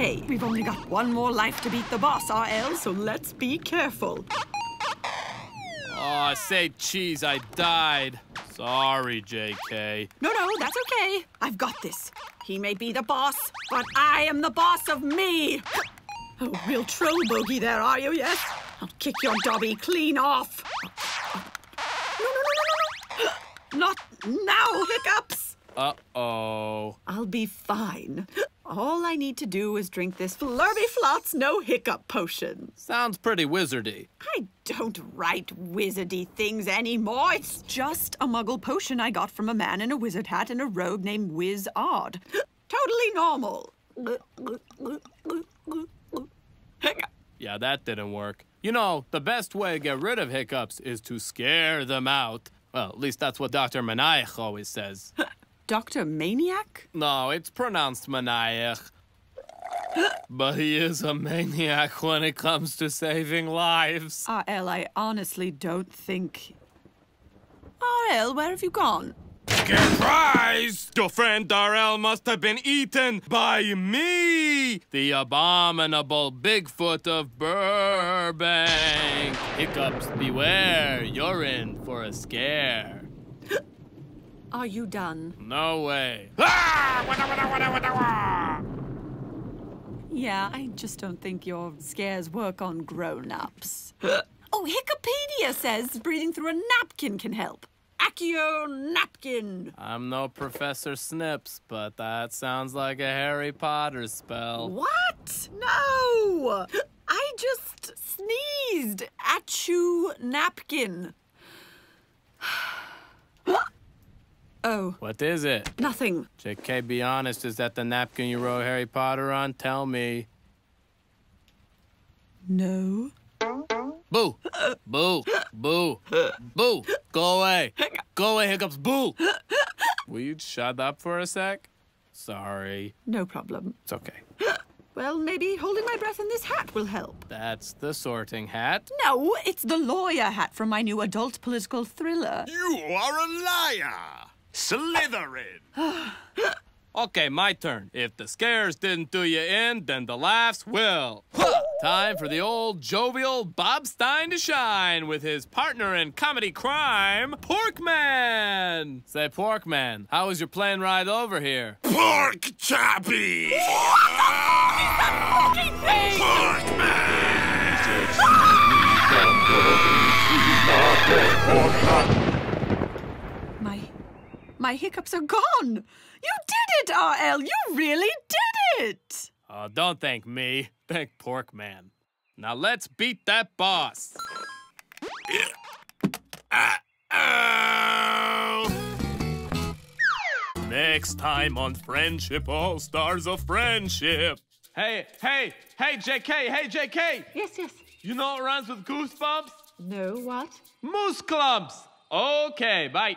Okay, we've only got one more life to beat the boss, RL, so let's be careful. Oh, say cheese, I died. Sorry, JK. No, no, that's okay. I've got this. He may be the boss, but I am the boss of me. Oh, real troll bogey there, are you, yes? I'll kick your dobby clean off. No, no, no, no, no, no. Not now, hiccups. Uh-oh. I'll be fine. All I need to do is drink this Flurby Flots no hiccup potion. Sounds pretty wizardy. I don't write wizardy things anymore. It's just a muggle potion I got from a man in a wizard hat and a robe named Wiz Odd. Totally normal. Yeah, that didn't work. You know, the best way to get rid of hiccups is to scare them out. Well, at least that's what Dr. Maniach always says. Dr. Maniac? No, it's pronounced Maniac. but he is a maniac when it comes to saving lives. Ah, RL, I honestly don't think. Ah, RL, where have you gone? Surprise! Your friend Darrell must have been eaten by me, the abominable Bigfoot of Burbank. Hiccups, beware, you're in for a scare. Are you done? No way. Yeah, I just don't think your scares work on grown-ups. oh, Hiccupedia says breathing through a napkin can help. Accio napkin. I'm no Professor Snips, but that sounds like a Harry Potter spell. What? No! I just sneezed. Achu napkin. oh, What is it? nothing. JK, be honest, is that the napkin you wrote Harry Potter on? Tell me. No. Boo! Boo! Boo! Boo! Go away! Go away, Hiccups! Boo! Will you shut up for a sec? Sorry. No problem. It's okay. Well, maybe holding my breath in this hat will help. That's the sorting hat. No, it's the lawyer hat from my new adult political thriller. You are a liar! Slytherin! Okay, my turn. If the scares didn't do you in, then the laughs will. Time for the old jovial Bob Stine to shine with his partner in comedy crime, Porkman. Say, Porkman, how was your plane ride over here? Pork choppy! Pork My my hiccups are gone. You did it, RL. You really did it. Oh, don't thank me. Thank Porkman. Now let's beat that boss. Next time on Friendship All Stars of Friendship. Hey, hey, hey, JK, hey, JK. Yes, yes. You know what rhymes with goosebumps? No, what? Moose clumps. Okay, bye.